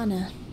Anna.